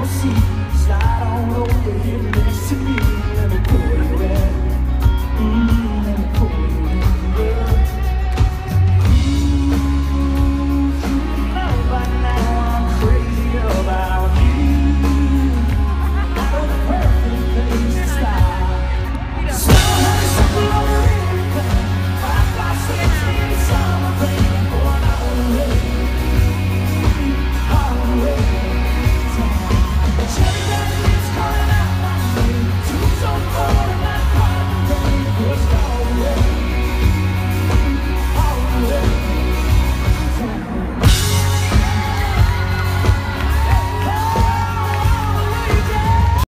I don't know here.